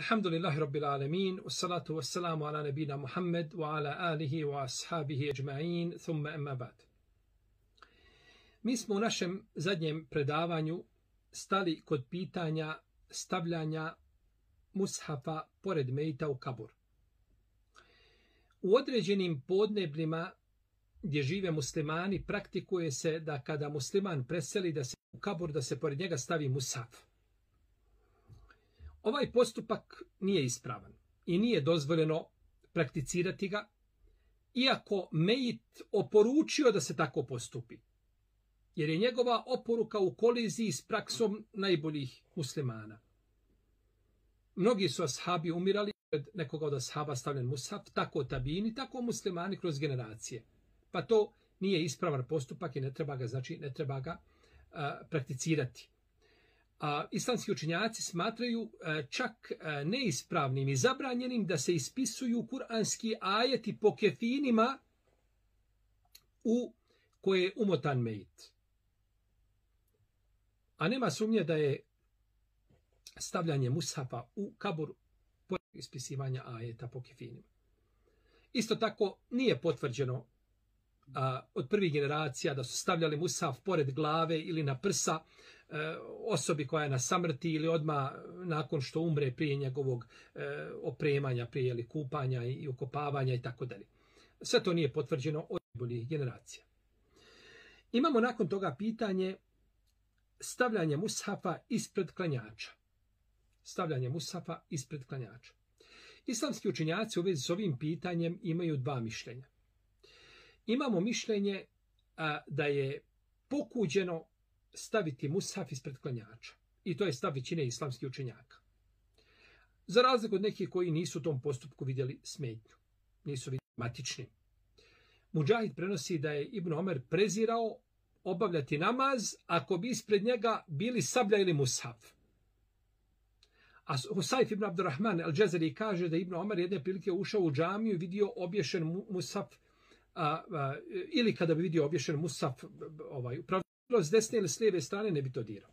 Alhamdulillahi Rabbil Alamin, wassalatu wassalamu ala nebina Muhammed, wa ala alihi wa thumma emma ba'd. Mi smo u našem zadnjem predavanju stali kod pitanja stavljanja mushafa pored mejta u kabur. U određenim podnebljima gdje žive muslimani praktikuje se da kada musliman preseli da se u kabur da se pored njega stavi mushaf. Ovaj postupak nije ispravan i nije dozvoljeno prakticirati ga, iako Mejit oporučio da se tako postupi, jer je njegova oporuka u koliziji s praksom najboljih muslimana. Mnogi su ashabi umirali pred nekoga od ashaba stavljen mushaf, tako tabini, tako muslimani kroz generacije. Pa to nije ispravan postupak i ne treba ga, znači ne treba ga prakticirati. A, islamski učenjaci smatraju a, čak a, neispravnim i zabranjenim da se ispisuju kuranski ajeti po kefinima u koje je umotan mejit. A nema sumnje da je stavljanje mushafa u kabur ispisivanja ajeta po kefinima. Isto tako nije potvrđeno a, od prvih generacija da su stavljali mushaf pored glave ili na prsa e, osobi koja je na samrti ili odma nakon što umre prije njegovog e, opremanja, prije ili kupanja i ukopavanja i tako dalje. Sve to nije potvrđeno od boljih generacija. Imamo nakon toga pitanje stavljanje mushafa ispred klanjača. Stavljanje mushafa ispred klanjača. Islamski učenjaci u vezi s ovim pitanjem imaju dva mišljenja imamo mišljenje da je pokuđeno staviti mushaf ispred klanjača. I to je stav većine islamskih učenjaka. Za razliku od nekih koji nisu u tom postupku vidjeli smetnju. Nisu vidjeli matični. Mujahid prenosi da je Ibn Omer prezirao obavljati namaz ako bi ispred njega bili sablja ili mushaf. A Husayf ibn Abdurrahman al-Jazari kaže da Ibn Omer jedne prilike ušao u džamiju i vidio obješen mushaf a, ili kada bi vidio obješen musaf ovaj, pravilo s desne ili s lijeve strane, ne bi to dirao.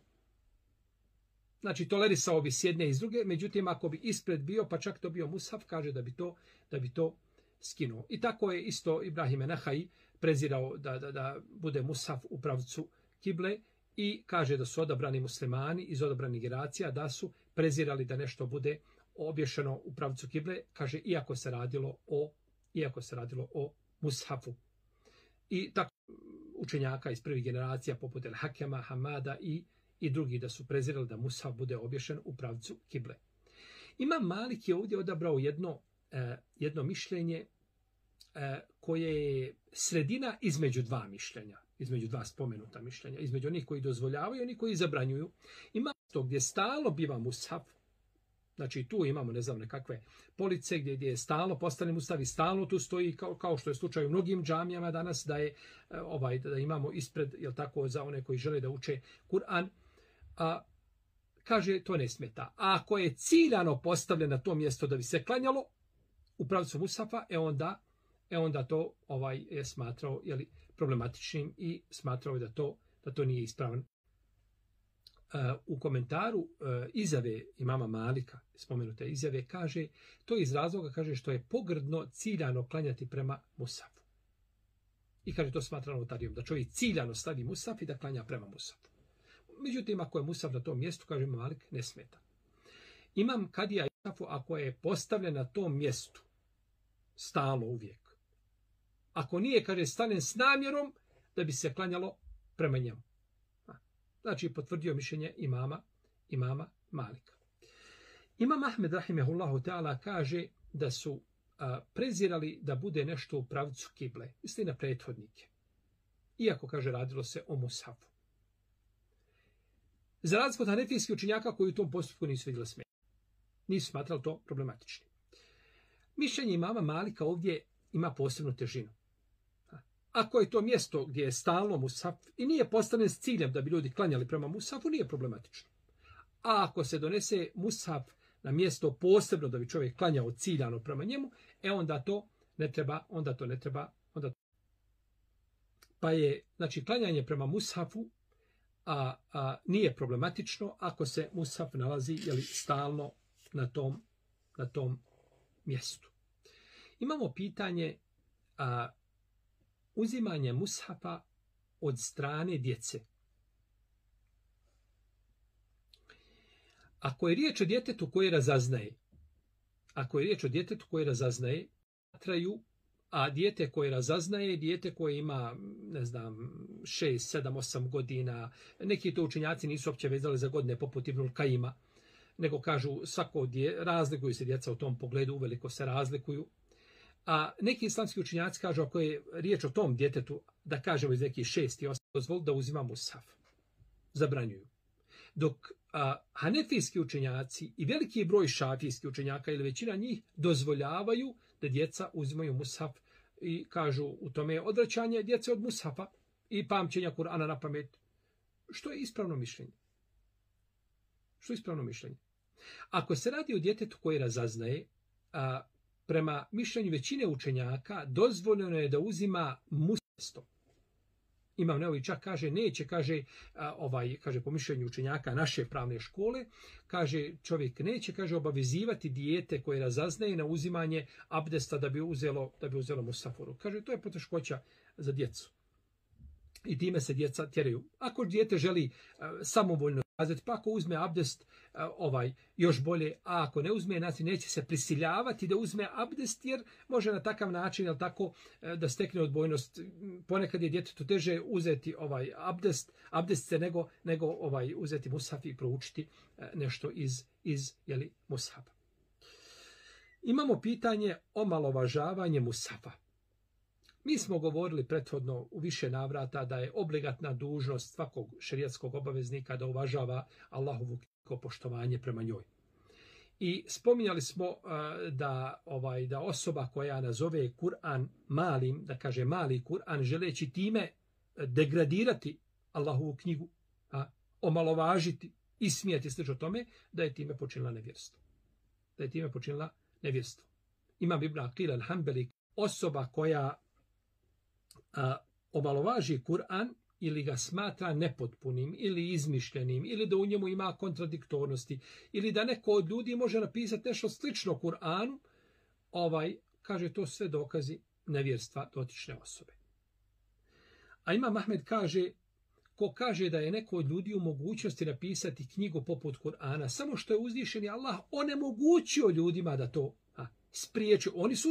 Znači, tolerisao bi s jedne i s druge, međutim, ako bi ispred bio, pa čak to bio musaf, kaže da bi to, da bi to skinuo. I tako je isto Ibrahim Nahaj prezirao da, da, da bude musaf u pravcu kible i kaže da su odabrani muslimani iz odabranih generacija, da su prezirali da nešto bude obješeno u pravcu kible, kaže, iako se radilo o iako se radilo o mushafu. I tako učenjaka iz prvih generacija poput El Hakema, Hamada i, i drugi da su prezirali da mushaf bude obješen u pravcu kible. Ima Malik je ovdje odabrao jedno, eh, jedno mišljenje eh, koje je sredina između dva mišljenja, između dva spomenuta mišljenja, između onih koji dozvoljavaju i onih koji zabranjuju. Ima to gdje stalo biva mushaf, Znači tu imamo, ne znam, nekakve police gdje, je stalno postavljen ustav i stalno tu stoji, kao, kao što je slučaj u mnogim džamijama danas, da je e, ovaj da imamo ispred, jel tako, za one koji žele da uče Kur'an, a, kaže, to ne smeta. A ako je ciljano postavljen na to mjesto da bi se klanjalo u pravcu Musafa, e onda, e onda to ovaj je smatrao jeli, problematičnim i smatrao da to da to nije ispravan u komentaru uh, izjave imama Malika, spomenute izjave, kaže, to iz razloga, kaže, što je pogrdno ciljano klanjati prema Musafu. I kaže, to smatra notarijom, da čovjek ciljano stavi Musaf i da klanja prema Musafu. Međutim, ako je Musaf na tom mjestu, kaže Malik, ne smeta. Imam kadija Musafu, ako je postavljen na tom mjestu, stalo uvijek. Ako nije, kaže, stavljen s namjerom da bi se klanjalo prema njemu. Znači, potvrdio mišljenje imama, imama Malika. Imam Ahmed Rahimehullahu ta'ala kaže da su prezirali da bude nešto u pravcu kible. Misli na prethodnike. Iako, kaže, radilo se o Mushafu. Za razliku od hanefijskih učenjaka koji u tom postupku nisu vidjeli smetnje. Nisu smatrali to problematični. Mišljenje imama Malika ovdje ima posebnu težinu ako je to mjesto gdje je stalno musaf i nije postavljen s ciljem da bi ljudi klanjali prema musafu, nije problematično. A ako se donese musaf na mjesto posebno da bi čovjek klanjao ciljano prema njemu, e onda to ne treba, onda to ne treba, onda Pa je, znači, klanjanje prema mushafu a, a, nije problematično ako se mushaf nalazi jeli, stalno na tom na tom mjestu. Imamo pitanje a, uzimanje mushafa od strane djece. Ako je riječ o djetetu koje razaznaje, ako je riječ o djetetu koje razaznaje, traju, a dijete koje razaznaje, dijete koje ima, ne znam, 6, 7, 8 godina, neki to učenjaci nisu opće vezali za godine poput Ibnul Kajima, nego kažu svako razlikuju se djeca u tom pogledu, uveliko se razlikuju. A neki islamski učenjaci kažu, ako je riječ o tom djetetu, da kažemo iz nekih šest i osam, dozvoli da uzima musaf. Zabranjuju. Dok a, hanefijski učenjaci i veliki broj šafijski učenjaka ili većina njih dozvoljavaju da djeca uzimaju mushaf i kažu u tome je odvraćanje djece od mushafa i pamćenja Kur'ana na pamet. Što je ispravno mišljenje? Što je ispravno mišljenje? Ako se radi o djetetu koji razaznaje, a, prema mišljenju većine učenjaka, dozvoljeno je da uzima musjesto. Imam Neovi čak kaže, neće, kaže, ovaj, kaže po mišljenju učenjaka naše pravne škole, kaže, čovjek neće, kaže, obavezivati dijete koje razaznaje na uzimanje abdesta da bi uzelo, da bi uzelo musaforu. Kaže, to je poteškoća za djecu. I time se djeca tjeraju. Ako dijete želi samovoljno kazati, pa ako uzme abdest, ovaj još bolje, a ako ne uzme, znači neće se prisiljavati da uzme abdest, jer može na takav način, jel tako, e, da stekne odbojnost. Ponekad je djetetu teže uzeti ovaj abdest, abdest se nego, nego ovaj uzeti mushaf i proučiti e, nešto iz, iz jeli, mushafa. Imamo pitanje o malovažavanje mushafa. Mi smo govorili prethodno u više navrata da je obligatna dužnost svakog šerijatskog obaveznika da uvažava Allahovu poštovanje prema njoj. I spominjali smo da ovaj da osoba koja nazove Kur'an malim, da kaže mali Kur'an, želeći time degradirati Allahovu knjigu, a omalovažiti i smijeti slično tome, da je time počinila nevjerstvo. Da je time počinila nevjerstvo. Imam Ibn Aqil al-Hanbali, osoba koja omalovaži Kur'an ili ga smatra nepotpunim ili izmišljenim ili da u njemu ima kontradiktornosti ili da neko od ljudi može napisati nešto slično Kur'anu, ovaj, kaže to sve dokazi nevjerstva dotične osobe. A ima Mahmed kaže, ko kaže da je neko od ljudi u mogućnosti napisati knjigu poput Kur'ana, samo što je uzvišeni Allah onemogućio ljudima da to a, spriječio. Oni su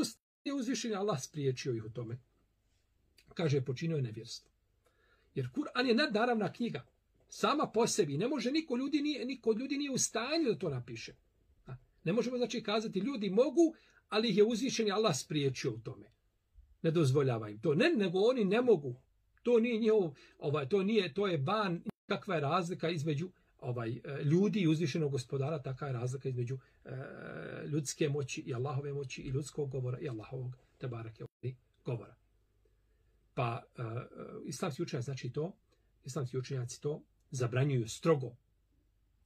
uzvišeni Allah spriječio ih u tome kaže, počinio je nevjerstvo. Jer Kur'an je nadnaravna knjiga. Sama po sebi. Ne može niko ljudi nije, niko ljudi nije u stanju da to napiše. Ne možemo znači kazati ljudi mogu, ali ih je uzvišen Allah spriječio u tome. Ne dozvoljava im to. Ne, nego oni ne mogu. To nije njihov, ovaj, to nije, to je ban, kakva je razlika između ovaj e, ljudi i uzvišenog gospodara, takva je razlika između e, ljudske moći i Allahove moći i ljudskog govora i Allahovog te barake govora. Pa uh, islamski učenjaci znači to, islamski učenjaci to zabranjuju strogo.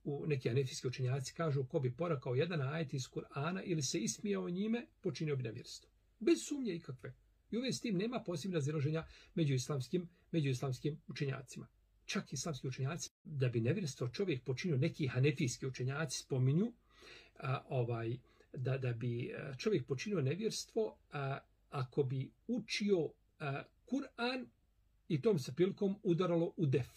U neki anefijski učenjaci kažu ko bi porakao jedan ajet iz Kur'ana ili se ismijao njime, počinio bi nevjerstvo. Bez sumnje ikakve. I uvijek s tim nema posebna razilaženja među islamskim, među islamskim učenjacima. Čak islamski učenjaci, da bi nevjerstvo čovjek počinio, neki hanefijski učenjaci spominju, a, ovaj, da, da bi čovjek počinio nevjerstvo a, ako bi učio a, Kur'an i tom se prilikom udaralo u def.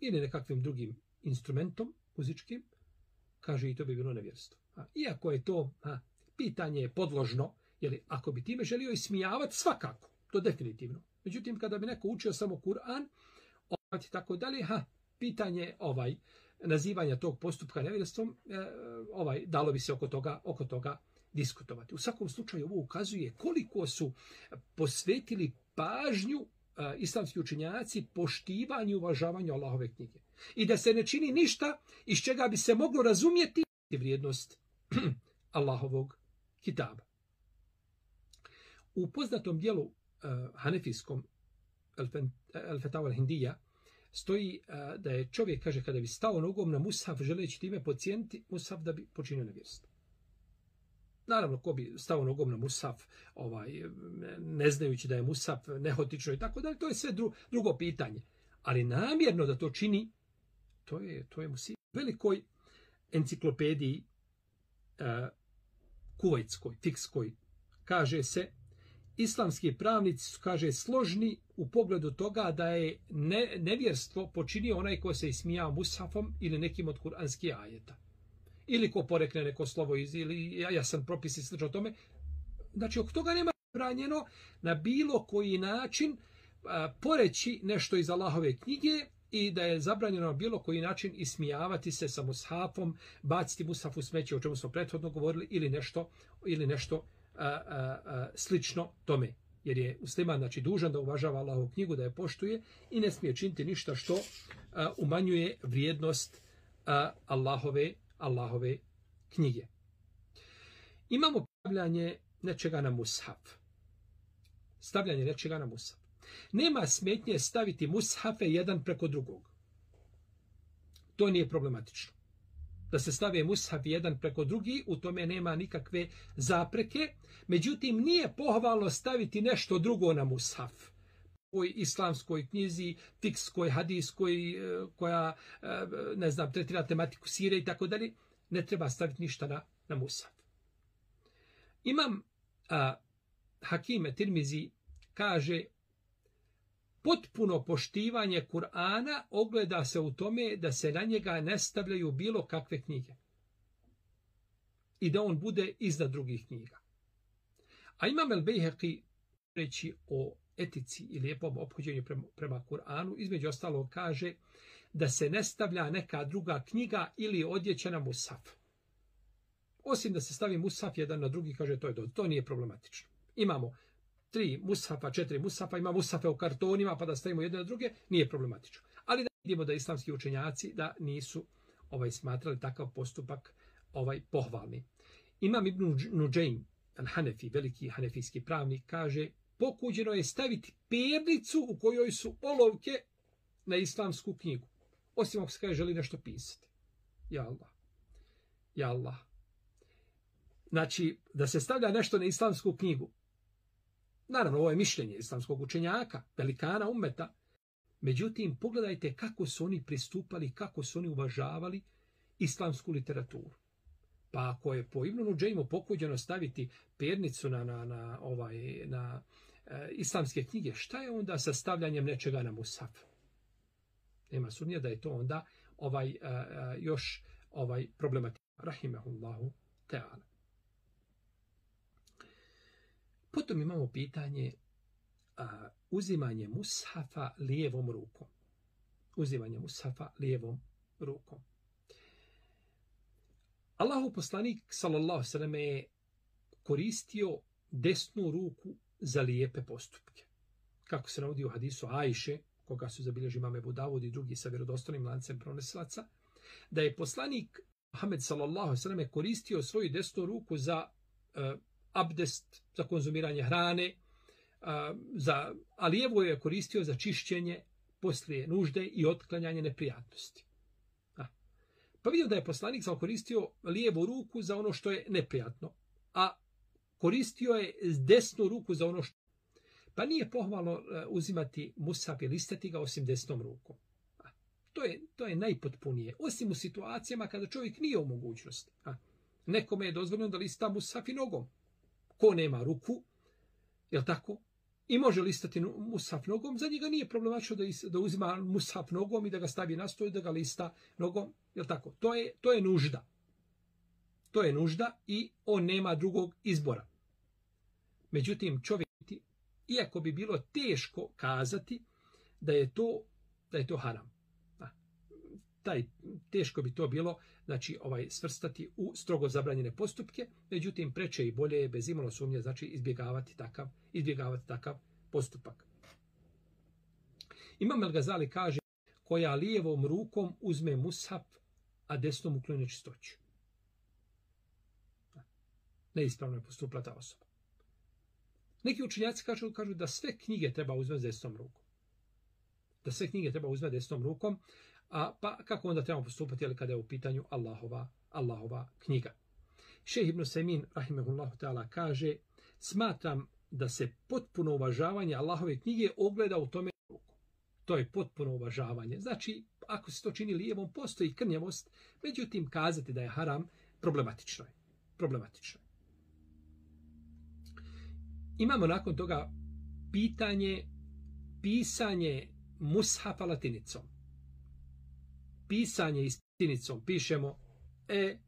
Ili nekakvim drugim instrumentom muzičkim, kaže i to bi bilo nevjerstvo. A, iako je to a, pitanje podložno, jer ako bi time želio ismijavati svakako, to definitivno. Međutim, kada bi neko učio samo Kur'an, ovaj, tako dalje, ha, pitanje ovaj nazivanja tog postupka nevjerstvom, e, ovaj, dalo bi se oko toga, oko toga diskutovati. U svakom slučaju ovo ukazuje koliko su posvetili pažnju islamski učenjaci poštivanju i uvažavanju Allahove knjige. I da se ne čini ništa iz čega bi se moglo razumjeti vrijednost Allahovog kitaba. U poznatom dijelu uh, hanefijskom Al-Fetawa al-Hindija stoji uh, da je čovjek, kaže, kada bi stao nogom na Musaf, želeći time pocijeniti Musaf da bi počinio nevjerstvo. Naravno, ko bi stao nogom na Musaf, ovaj, ne znajući da je Musaf nehotično i tako dalje, to je sve dru, drugo pitanje. Ali namjerno da to čini, to je, to je Musaf. Velikoj enciklopediji kuvajtskoj, fikskoj, kaže se, islamski pravnici su, kaže, složni u pogledu toga da je ne, nevjerstvo počinio onaj ko se ismija mushafom ili nekim od kuranskih ajeta. Ili ko porekne neko slovo iz, ili ja, ja sam propis i slično tome. Znači, oko toga nema branjeno na bilo koji način a, poreći nešto iz Allahove knjige i da je zabranjeno na bilo koji način ismijavati se sa mushafom, baciti mushaf u smeće, o čemu smo prethodno govorili, ili nešto, ili nešto a, a, slično tome. Jer je musliman znači, dužan da uvažava Allahovu knjigu, da je poštuje i ne smije činiti ništa što umanjuje vrijednost Allahove, Allahove knjige. Imamo stavljanje nečega na mushaf. Stavljanje nečega na mushaf. Nema smetnje staviti mushafe jedan preko drugog. To nije problematično. Da se stave mushaf jedan preko drugi, u tome nema nikakve zapreke. Međutim, nije pohvalno staviti nešto drugo na mushaf. U islamskoj knjizi, fikskoj, hadijskoj, e, koja, e, ne znam, tretira tematiku sire i tako dalje, ne treba staviti ništa na, na. Imam a, Hakime Tirmizi kaže potpuno poštivanje Kur'ana ogleda se u tome da se na njega ne stavljaju bilo kakve knjige. I da on bude iznad drugih knjiga. A imam El Bejheqi reći o etici i lijepom obhođenju prema, Kur'anu, između ostalog kaže da se ne stavlja neka druga knjiga ili odjeća na musaf. Osim da se stavi musaf jedan na drugi, kaže to je to, to nije problematično. Imamo tri mushafa, četiri mushafa, ima mushafe u kartonima, pa da stavimo jedne na druge, nije problematično. Ali da vidimo da islamski učenjaci da nisu ovaj smatrali takav postupak ovaj pohvalni. Imam Ibn Nuđaim, Hanefi, veliki hanefijski pravnik, kaže pokuđeno je staviti pernicu u kojoj su olovke na islamsku knjigu. Osim ako se kaže želi nešto pisati. Ja Allah. Ja Allah. Znači, da se stavlja nešto na islamsku knjigu, Naravno, ovo je mišljenje islamskog učenjaka, velikana umeta. Međutim, pogledajte kako su oni pristupali, kako su oni uvažavali islamsku literaturu. Pa ako je po Ibnu Džejmu pokuđeno staviti pernicu na, na, na, ovaj, na islamske knjige, šta je onda sa stavljanjem nečega na musaf? Nema sumnje da je to onda ovaj e, e, još ovaj problematika. Rahimahullahu ta'ala. Potom imamo pitanje uzimanje mushafa lijevom rukom. Uzimanje mushafa lijevom rukom. Allahu poslanik sallallahu sallam je koristio desnu ruku za lijepe postupke. Kako se navodi u hadisu Ajše, koga su zabilježi mame Budavod i drugi sa vjerodostanim lancem pronesilaca, da je poslanik sallallahu sallam koristio svoju desnu ruku za uh, abdest za konzumiranje hrane, a, za, a lijevo je koristio za čišćenje poslije nužde i otklanjanje neprijatnosti. A. Pa vidio da je poslanik sam koristio lijevu ruku za ono što je neprijatno, a koristio je desnu ruku za ono što Pa nije pohvalno e, uzimati musaf i listati ga osim desnom rukom. To je, to je najpotpunije. Osim u situacijama kada čovjek nije u mogućnosti. Nekome je dozvoljeno da lista musaf i nogom ko nema ruku, je tako? I može listati musaf nogom, za njega nije problematično da, da uzima musaf nogom i da ga stavi na stoj, da ga lista nogom, je tako? To je, to je nužda. To je nužda i on nema drugog izbora. Međutim, čovjek, iako bi bilo teško kazati da je to, da je to haram. Taj teško bi to bilo znači ovaj svrstati u strogo zabranjene postupke. Međutim preče i bolje je bez imalo sumnje znači izbjegavati takav izbjegavati takav postupak. Imam El Gazali kaže koja lijevom rukom uzme mushaf a desnom ukloni čistoću neispravno je postupila ta osoba neki učenjaci kažu, kažu da sve knjige treba uzeti desnom rukom da sve knjige treba uzeti desnom rukom A pa kako onda trebamo postupati ali kada je u pitanju Allahova, Allahova knjiga. Šejh ibn Semin, rahimehullahu ta'ala, kaže smatram da se potpuno uvažavanje Allahove knjige ogleda u tome ruku. To je potpuno uvažavanje. Znači, ako se to čini lijevom, postoji krnjavost, međutim, kazati da je haram, problematično je. problematična. Imamo nakon toga pitanje pisanje mushafa latinicom. Pisanje istinicom. Pišemo e,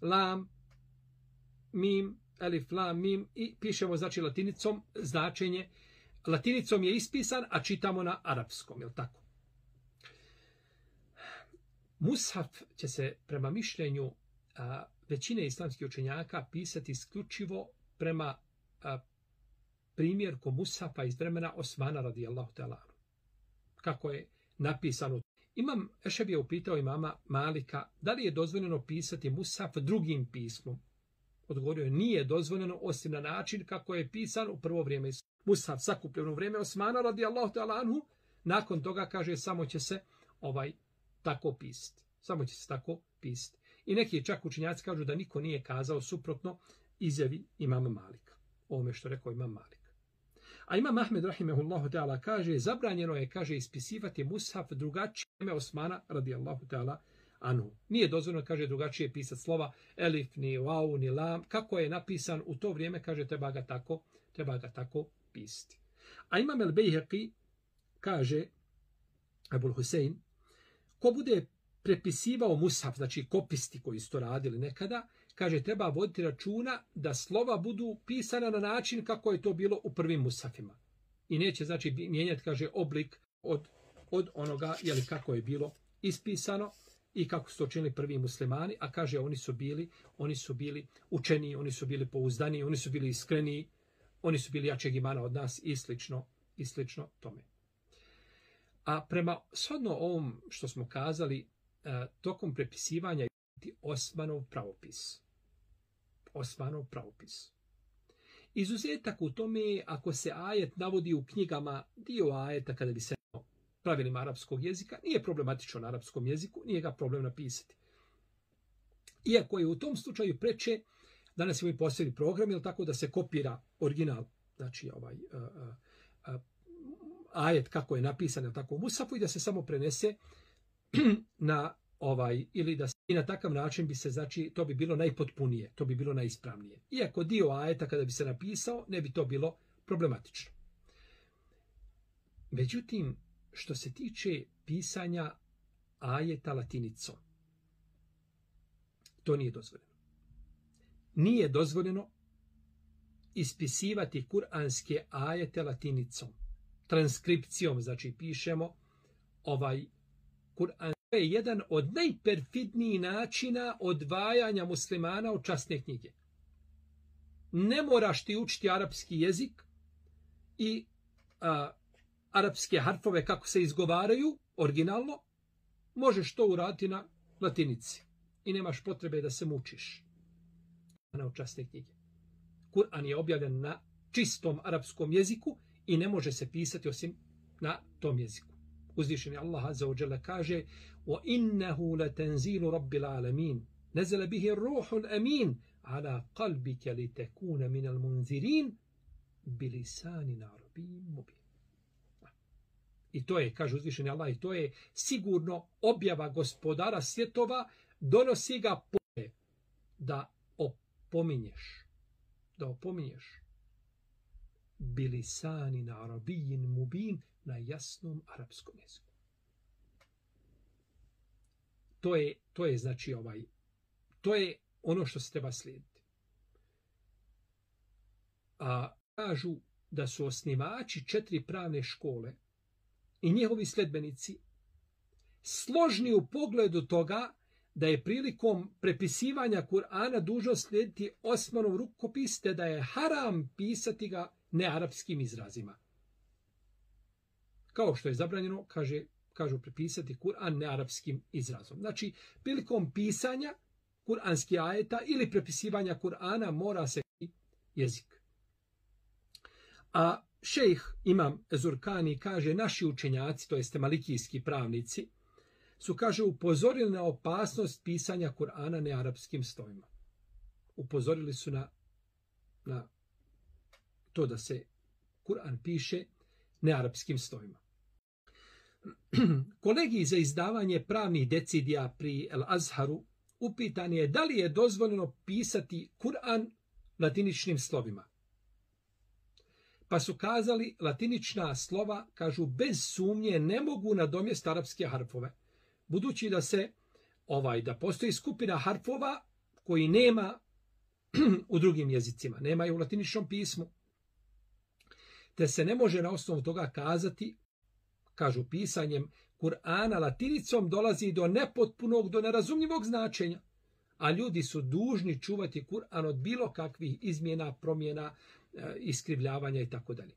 lam, mim, elif, lam, mim i pišemo znači latinicom značenje. Latinicom je ispisan, a čitamo na arapskom, je tako? Mushaf će se prema mišljenju a, većine islamskih učenjaka pisati isključivo prema a, primjerku Musafa iz vremena Osmana radijallahu ta'ala. Kako je napisano. Imam Ešeb je upitao imama Malika da li je dozvoljeno pisati Musaf drugim pismom. Odgovorio je nije dozvoljeno osim na način kako je pisan u prvo vrijeme Musaf sakupljen u vrijeme Osmana radijallahu ta'ala anhu. Nakon toga kaže samo će se ovaj tako pisati. Samo će se tako pisati. I neki čak učinjaci kažu da niko nije kazao suprotno izjavi imama Malika. Ovome što rekao imam Malik. A ima Mahmed rahimehullahu ta'ala kaže, zabranjeno je, kaže, ispisivati mushaf drugačije ime Osmana radijallahu ta'ala anhu. Nije dozvoljeno, kaže, drugačije pisati slova elif, ni wow, ni lam. Kako je napisan u to vrijeme, kaže, treba ga tako, treba ga tako pisati. A imam el Bejheqi kaže, Abul Husein, ko bude prepisivao mushaf, znači kopisti koji su to radili nekada, kaže, treba voditi računa da slova budu pisana na način kako je to bilo u prvim musafima. I neće, znači, mijenjati, kaže, oblik od, od onoga, jeli, kako je bilo ispisano i kako su to činili prvi muslimani, a kaže, oni su bili, oni su bili učeni, oni su bili pouzdani, oni su bili iskreni, oni su bili jačeg imana od nas i slično, i slično tome. A prema shodno ovom što smo kazali, e, tokom prepisivanja Osmanov pravopis. Osmanov pravopis. Izuzetak u tome je ako se ajet navodi u knjigama dio ajeta kada bi se pravilima arapskog jezika, nije problematično na arapskom jeziku, nije ga problem napisati. Iako je u tom slučaju preče, danas imamo i posebni program, ili tako da se kopira original, znači ovaj uh, uh, ajet kako je napisan, tako u Musafu i da se samo prenese na ovaj ili da i na takav način bi se znači to bi bilo najpotpunije, to bi bilo najispravnije. Iako dio ajeta kada bi se napisao ne bi to bilo problematično. Međutim, što se tiče pisanja ajeta latinicom, to nije dozvoljeno. Nije dozvoljeno ispisivati kuranske ajete latinicom, transkripcijom, znači pišemo ovaj Kur'an je jedan od najperfidnijih načina odvajanja muslimana od časne knjige. Ne moraš ti učiti arapski jezik i a, arapske harfove kako se izgovaraju originalno, možeš to uraditi na latinici i nemaš potrebe da se mučiš na časne knjige. Kur'an je objavljen na čistom arapskom jeziku i ne može se pisati osim na tom jeziku. Uzvišeni Allah Azza wa Jalla kaže وإنه لتنزيل رب العالمين. نزل به الروح الأمين على قلبك لتكون من المنذرين بلسان عربي مبين. I to je, kaže uzvišeni Allah, i to je sigurno objava gospodara svjetova, donosi ga poje da opominješ, da opominješ. Bilisani na arabijin mubin na jasnom arapskom jeziku. To je, to je znači ovaj, to je ono što se treba slijediti. A kažu da su osnivači četiri pravne škole i njihovi sledbenici složni u pogledu toga da je prilikom prepisivanja Kur'ana dužno slijediti osmanov rukopis, te da je haram pisati ga nearapskim izrazima. Kao što je zabranjeno, kaže kažu prepisati Kur'an nearapskim izrazom. Znači, prilikom pisanja kuranskih ajeta ili prepisivanja Kur'ana mora se jezik. A šejh Imam Zurkani kaže, naši učenjaci, to jeste malikijski pravnici, su, kaže, upozorili na opasnost pisanja Kur'ana nearapskim stojima. Upozorili su na, na to da se Kur'an piše nearapskim stojima. Kolegi za izdavanje pravnih decidija pri El Azharu upitan je da li je dozvoljeno pisati Kur'an latiničnim slovima. Pa su kazali latinična slova, kažu, bez sumnje ne mogu nadomjesti arapske harfove. Budući da se ovaj da postoji skupina harfova koji nema u drugim jezicima, nema u latiničnom pismu. Te se ne može na osnovu toga kazati, kažu pisanjem Kur'ana latinicom dolazi do nepotpunog, do nerazumljivog značenja. A ljudi su dužni čuvati Kur'an od bilo kakvih izmjena, promjena, e, iskrivljavanja i tako dalje.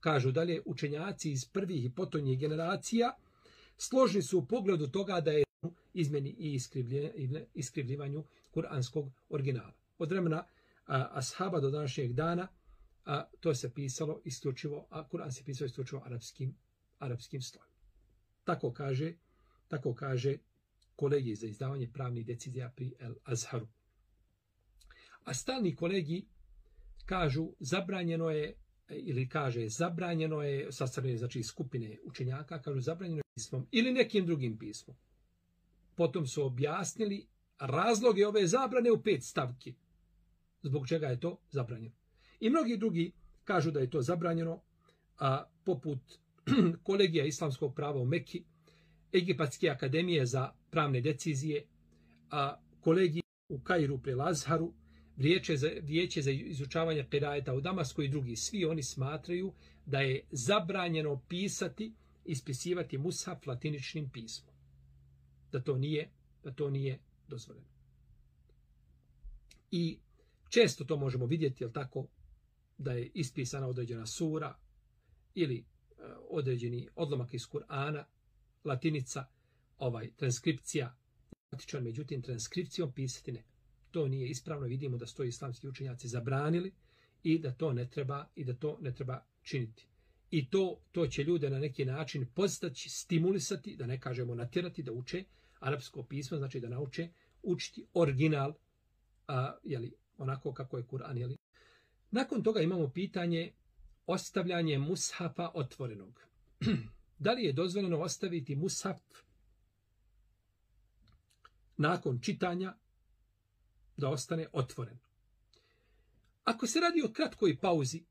Kažu dalje, učenjaci iz prvih i potonjih generacija složni su u pogledu toga da je izmjeni i iskrivljivanju kuranskog originala. Od vremena ashaba do današnjeg dana a, to se pisalo isključivo, a Kur'an se pisao isključivo arapskim, arapskim slojem. Tako kaže, tako kaže kolegi za izdavanje pravnih decidija pri El Azharu. A stalni kolegi kažu zabranjeno je ili kaže zabranjeno je sastavljene znači skupine učenjaka kažu zabranjeno je pismom ili nekim drugim pismom. Potom su objasnili razloge ove zabrane u pet stavki. Zbog čega je to zabranjeno. I mnogi drugi kažu da je to zabranjeno, a poput kolegija islamskog prava u Mekki, Egipatske akademije za pravne decizije, a kolegiji u Kairu pre Lazharu, vijeće za, vijeće za izučavanje pirajeta u Damasku i drugi, svi oni smatraju da je zabranjeno pisati, ispisivati mushaf latiničnim pismom. Da to nije, da to nije dozvoljeno. I često to možemo vidjeti, jel tako, da je ispisana određena sura ili e, određeni odlomak iz Kur'ana, latinica, ovaj transkripcija, međutim transkripcijom pisati ne. To nije ispravno, vidimo da stoji islamski učenjaci zabranili i da to ne treba i da to ne treba činiti. I to, to će ljude na neki način postaći, stimulisati, da ne kažemo natjerati, da uče arapsko pismo, znači da nauče učiti original, a, jeli, onako kako je Kur'an, jeli, nakon toga imamo pitanje ostavljanje mushafa otvorenog. da li je dozvoljeno ostaviti mushaf nakon čitanja da ostane otvoren? Ako se radi o kratkoj pauzi,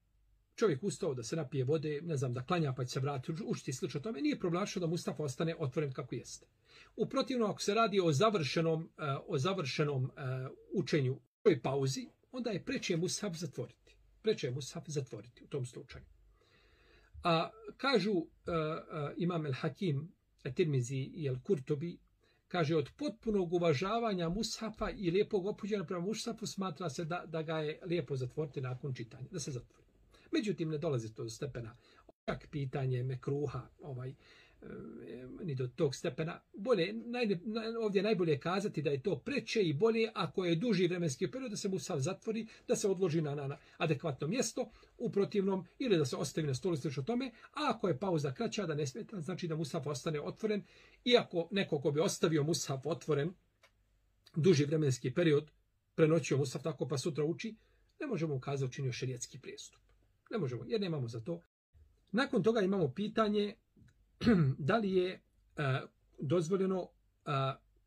čovjek ustao da se napije vode, ne znam, da klanja pa će se vrati, učiti slično tome, nije problematično da Mustafa ostane otvoren kako jeste. U protivno, ako se radi o završenom, eh, o završenom uh, učenju u pauzi, onda je preče Mushaf zatvoriti preče mushaf zatvoriti u tom slučaju. A kažu uh, uh, imam el Hakim, Tirmizi i el Kurtobi, kaže od potpunog uvažavanja mushafa i lijepog opuđena prema mushafu smatra se da, da ga je lijepo zatvoriti nakon čitanja, da se zatvori. Međutim, ne dolazi to do stepena. Čak pitanje mekruha, ovaj, ni do tog stepena. Bolje, naj, ovdje najbolje kazati da je to preče i bolje ako je duži vremenski period da se mu sav zatvori, da se odloži na, na, na adekvatno mjesto, u protivnom ili da se ostavi na stolu o tome, a ako je pauza kraća da ne smeta, znači da musaf ostane otvoren, iako neko ko bi ostavio musaf otvoren duži vremenski period, prenoćio musaf tako pa sutra uči, ne možemo ukazati učinio šerijetski prijestup. Ne možemo, jer nemamo za to. Nakon toga imamo pitanje da li je uh, dozvoljeno uh,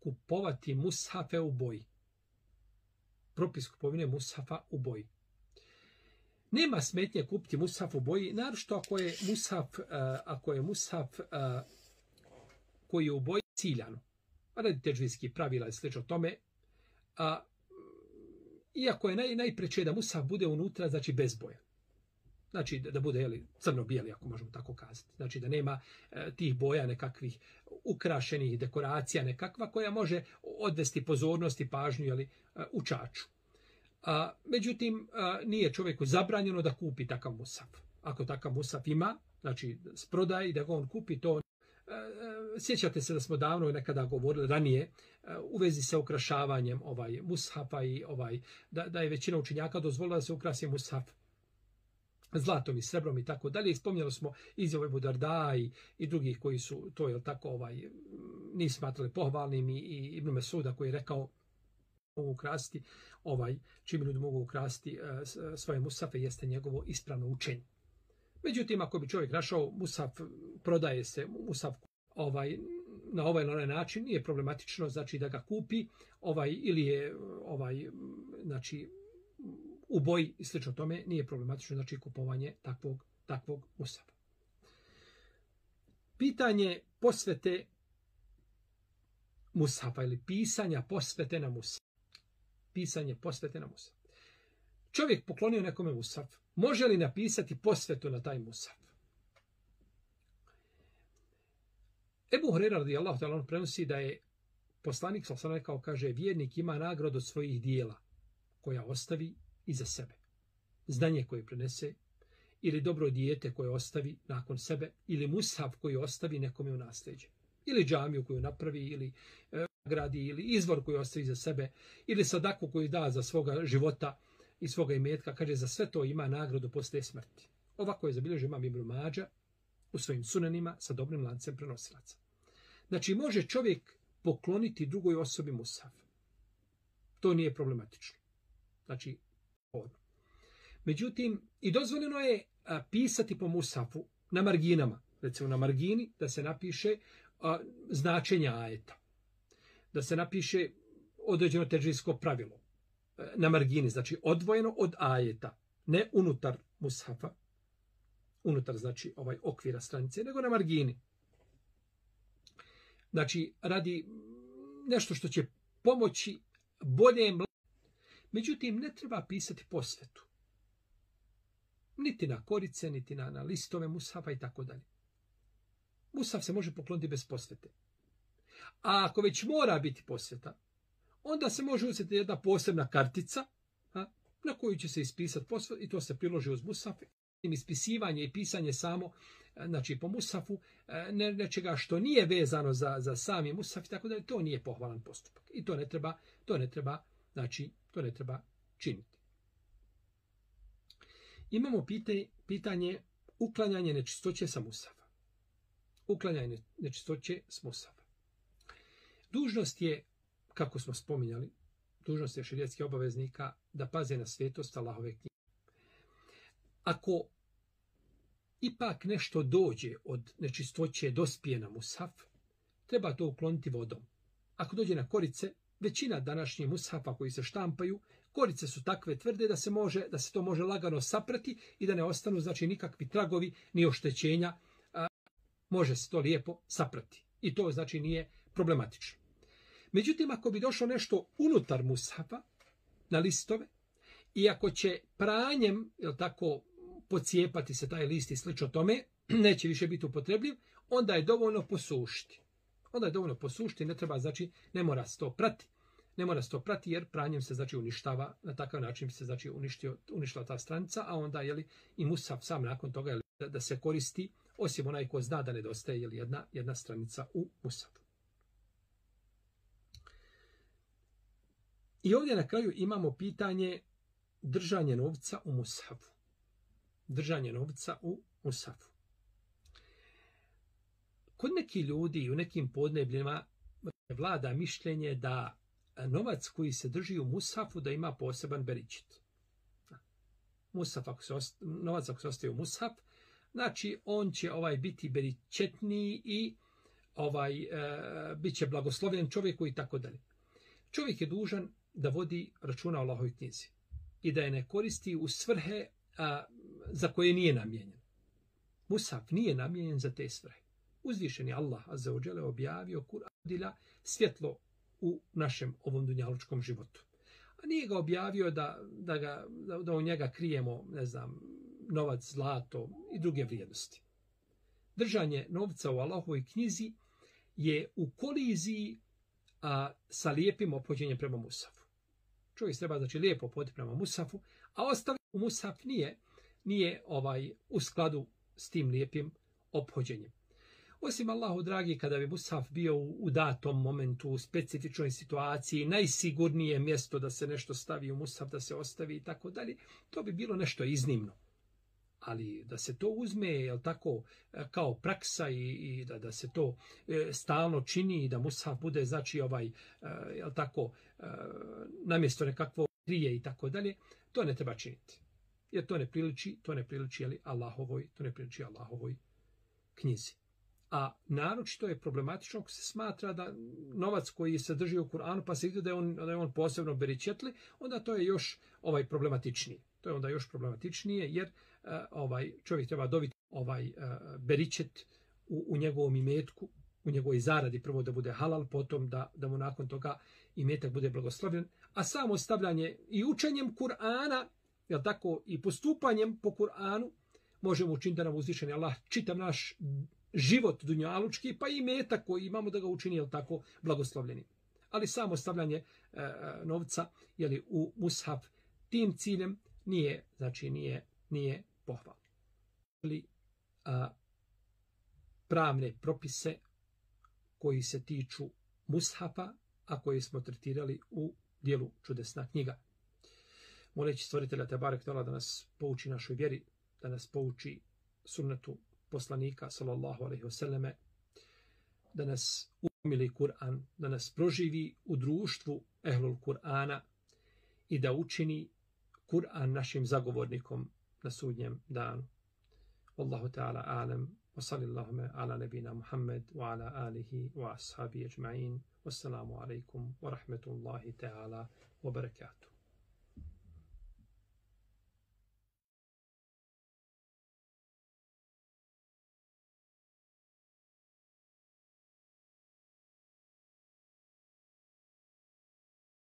kupovati mushafe u boji. Propis kupovine mushafa u boji. Nema smetnje kupiti mushaf u boji, naročito ako je mushaf, uh, ako je koji je u boji ciljano. Radi teđvijski pravila i slično tome. Iako je naj, najpreče da mushaf bude unutra, znači bez boja. Znači da bude jeli, crno-bijeli, ako možemo tako kazati. Znači da nema e, tih boja nekakvih ukrašenih dekoracija nekakva koja može odvesti pozornost i pažnju jeli, e, u čaču. A, međutim, a, nije čovjeku zabranjeno da kupi takav musaf. Ako takav musaf ima, znači sprodaj i da ga on kupi, to e, e, Sjećate se da smo davno nekada govorili ranije e, u vezi sa ukrašavanjem ovaj mushafa i ovaj da, da je većina učenjaka dozvolila da se ukrasi mushaf zlatom i srebrom i tako dalje. Spomnjali smo izjave Budarda i, i drugih koji su to je tako ovaj nisu smatrali pohvalnim i, i Ibn Mesuda koji je rekao mogu ukrasti ovaj čim ljudi mogu ukrasti uh, svoje musafe jeste njegovo ispravno učenje. Međutim ako bi čovjek našao musaf prodaje se musaf ovaj na ovaj ili onaj način nije problematično znači da ga kupi ovaj ili je ovaj znači u boji i slično tome nije problematično znači kupovanje takvog takvog musafa. Pitanje posvete musafa ili pisanja posvete na musaf. Pisanje posvete na musaf. Čovjek poklonio nekome musaf. Može li napisati posvetu na taj musaf? Ebu Horeira radijallahu ta'ala prenosi da je poslanik sa rekao, kaže, vjernik ima nagradu svojih dijela koja ostavi iza sebe. Zdanje koje prenese ili dobro dijete koje ostavi nakon sebe ili musav koji ostavi nekome u nasljeđe. Ili džamiju koju napravi ili e, gradi ili izvor koji ostavi za sebe ili sadaku koju da za svoga života i svoga imetka. Kaže, za sve to ima nagradu posle smrti. Ovako je zabilježio imam Ibn Mađa u svojim sunanima sa dobrim lancem prenosilaca. Znači, može čovjek pokloniti drugoj osobi Musav. To nije problematično. Znači, Međutim, i dozvoljeno je pisati po Musafu na marginama. Recimo na margini da se napiše značenja ajeta. Da se napiše određeno teđinsko pravilo. E, na margini, znači odvojeno od ajeta. Ne unutar Musafa. Unutar, znači, ovaj okvira stranice, nego na margini. Znači, radi nešto što će pomoći bolje Međutim, ne treba pisati posvetu. Niti na korice, niti na, na listove Musafa i tako dalje. Musaf se može pokloniti bez posvete. A ako već mora biti posveta, onda se može uzeti jedna posebna kartica a, na koju će se ispisati posvet i to se priloži uz Musaf. Ispisivanje i pisanje samo znači po Musafu, ne, nečega što nije vezano za, za sami Musaf, tako da to nije pohvalan postupak. I to ne treba, to ne treba, znači, to ne treba činiti. Imamo pitanje uklanjanje nečistoće sa Musafa. Uklanjanje nečistoće s Musafa. Dužnost je, kako smo spominjali, dužnost je širijetskih obaveznika da paze na svetost Allahove knjige. Ako ipak nešto dođe od nečistoće dospije na musaf, treba to ukloniti vodom. Ako dođe na korice, većina današnjih mushafa koji se štampaju, korice su takve tvrde da se može da se to može lagano saprati i da ne ostanu znači nikakvi tragovi ni oštećenja, a, može se to lijepo saprati. I to znači nije problematično. Međutim, ako bi došlo nešto unutar mushafa na listove, i ako će pranjem, je tako, pocijepati se taj list i slično tome, neće više biti upotrebljiv, onda je dovoljno posušiti. Onda je dovoljno posušiti, ne treba, znači, ne mora se to prati. Ne mora se to prati jer pranjem se znači uništava, na takav način bi se znači uništio, uništila ta stranica, a onda je li i Musav sam nakon toga jeli, da, da se koristi, osim onaj ko zna da nedostaje jeli, jedna, jedna stranica u Musavu. I ovdje na kraju imamo pitanje držanje novca u Musavu držanje novca u Musafu. Kod neki ljudi u nekim podnebljima vlada mišljenje da novac koji se drži u Musafu da ima poseban beričit. Musaf, ako se osta, novac ako se ostaje u Musaf, znači on će ovaj biti beričetniji i ovaj e, bit će blagosloven čovjeku i tako dalje. Čovjek je dužan da vodi računa o Allahovoj knjizi i da je ne koristi u svrhe a, za koje nije namijenjen. Musaf nije namijenjen za te svrhe. Uzvišen je Allah Azza wa objavio Kur'an svjetlo u našem ovom dunjalučkom životu. A nije ga objavio da, da, ga, da, u njega krijemo, ne znam, novac, zlato i druge vrijednosti. Držanje novca u Allahovoj knjizi je u koliziji a, sa lijepim opođenjem prema Musafu. Čovjek treba znači lijepo poti prema Musafu, a ostaviti u Musaf nije, nije ovaj u skladu s tim lijepim ophođenjem. Osim Allahu dragi, kada bi Musaf bio u datom momentu, u specifičnoj situaciji, najsigurnije mjesto da se nešto stavi u Musaf, da se ostavi i tako dalje, to bi bilo nešto iznimno. Ali da se to uzme, jel tako, kao praksa i, i da, da se to e, stalno čini i da Musaf bude, znači, ovaj, e, jel tako, e, namjesto nekakvo krije i tako dalje, to ne treba činiti. Jer to ne priliči, to ne priliči ali Allahovoj, to ne priliči Allahovoj knjizi. A naročito je problematično ako se smatra da novac koji se drži u Kur'anu pa se vidi da je on, da je on posebno beričetli, onda to je još ovaj problematičnije. To je onda još problematičnije jer uh, ovaj čovjek treba dobiti ovaj uh, beričet u, u njegovom imetku, u njegovoj zaradi prvo da bude halal, potom da, da mu nakon toga imetak bude blagoslovljen, a samo stavljanje i učenjem Kur'ana, jel tako, i postupanjem po Kur'anu, možemo učiniti da nam uzvišeni Allah čitav naš život dunjalučki, pa i metak koji imamo da ga učini, jel tako, blagoslovljeni. Ali samo stavljanje e, e novca jeli, u mushaf tim ciljem nije, znači nije, nije pohval. Ali pravne propise koji se tiču mushafa, a koji smo tretirali u dijelu čudesna knjiga. Moleći stvoritelja Tebarek Tola da nas pouči našoj vjeri, da nas pouči sunnetu poslanika, sallallahu alaihi wasallame, da nas umili Kur'an, da nas proživi u društvu ehlul Kur'ana i da učini Kur'an našim zagovornikom na sudnjem danu. Wallahu ta'ala alam, wa sallallahu ala nebina Muhammed wa ala alihi wa ashabi ajma'in. Wassalamu alaikum wa rahmetullahi ta'ala wa barakatuh.